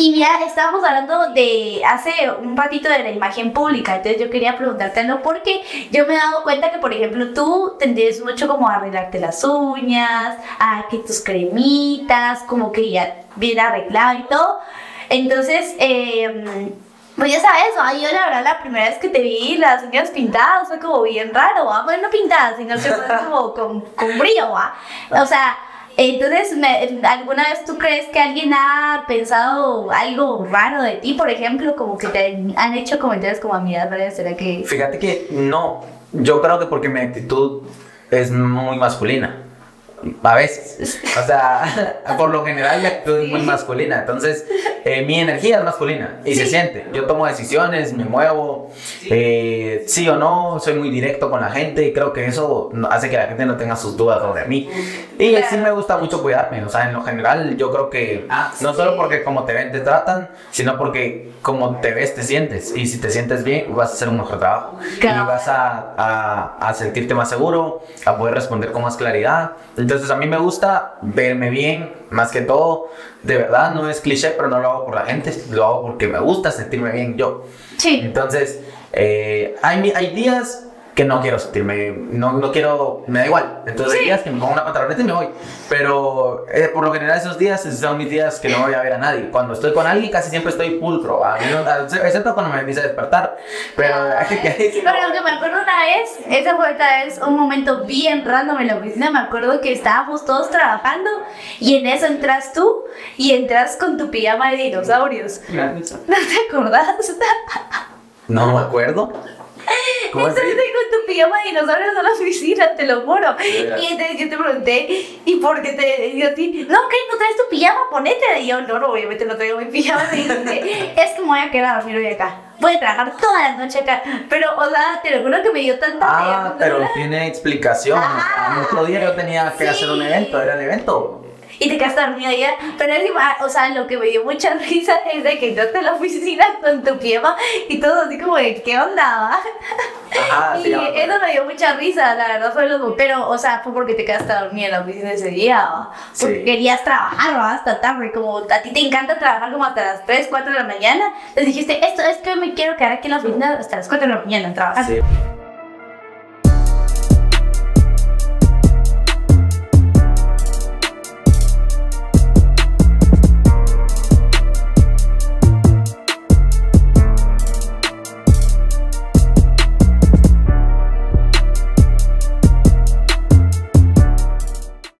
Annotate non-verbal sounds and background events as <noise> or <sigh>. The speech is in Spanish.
Y mira, estábamos hablando de hace un ratito de la imagen pública, entonces yo quería preguntarte algo porque yo me he dado cuenta que, por ejemplo, tú tendrías mucho como a arreglarte las uñas, a que tus cremitas, como que ya bien arreglado y todo. Entonces, eh, pues ya sabes, ¿no? yo la verdad la primera vez que te vi las uñas pintadas fue como bien raro, ¿va? Bueno, no pintadas, sino que fue como con, con brillo, ¿va? O sea, entonces, me- ¿alguna vez tú crees que alguien ha pensado algo raro de ti, por ejemplo? Como que te han hecho comentarios como, mira, María, ¿será que...? Fíjate que no, yo creo que porque mi actitud es muy masculina. A veces. O sea, <laughs> por lo general mi actitud es muy masculina. Entonces, eh, mi energía es masculina y se Sí. siente. Yo tomo decisiones, me muevo, eh, sí o no, soy muy directo con la gente y creo que eso hace que la gente no tenga sus dudas sobre mí. Y sí me gusta mucho cuidarme. O sea, en lo general, yo creo que no solo porque como te ven te tratan, sino porque como te ves te sientes. Y si te sientes bien, vas a hacer un mejor trabajo. Claro. Y vas a, a, a sentirte más seguro, a poder responder con más claridad. Entonces a mí me gusta verme bien, más que todo. De verdad, no es cliché, pero no lo hago por la gente, lo hago porque me gusta sentirme bien yo. Sí. Entonces, eh, hay, hay días que no quiero sentirme, no, no quiero, me da igual. Entonces hay Sí. días que me pongo una pantaloneta y me voy. Pero eh, por lo general esos días son mis días que no voy a ver a nadie. Cuando estoy con alguien casi siempre estoy pulcro, a mí no- excepto cuando me empieza a despertar. Pero. <laughs> Pero lo que me acuerdo una vez, esa fue otra vez un momento bien random en la oficina. Me acuerdo que estábamos todos trabajando y en eso entras tú y entras con tu pijama de dinosaurios. <laughs> ¿No te acordás? No me acuerdo. <laughs> Entraste con tu pijama de dinosaurios a la oficina, te lo juro. Y entonces yo te pregunté, ¿y por qué te y a ti? No, que no traes tu pijama, ponete. Y yo, no, no, obviamente no traigo mi pijama. <laughs> Y dice, es que me voy a quedar a dormir hoy acá. Voy a trabajar toda la noche acá. Pero, o sea, te lo juro que me dio tanta Ah, pero tiene explicación. Ajá. Al otro día yo tenía que Sí. hacer un evento, era el evento. y te quedaste dormida ya. Pero encima, o sea, lo que me dio mucha risa es de que entraste a la oficina con tu pijama y todo así como de, ¿qué onda? va?" <laughs> Ajá, y sí, eso me dio mucha risa, la verdad fue lo Pero, o sea, fue porque te quedaste dormida en la oficina ese día, ¿va? Porque Sí. querías trabajar ¿va? hasta tarde, como a ti te encanta trabajar como hasta las 3, 4 de la mañana. Entonces dijiste, esto es que me quiero quedar aquí en la oficina hasta las 4 de la mañana trabajando. Sí.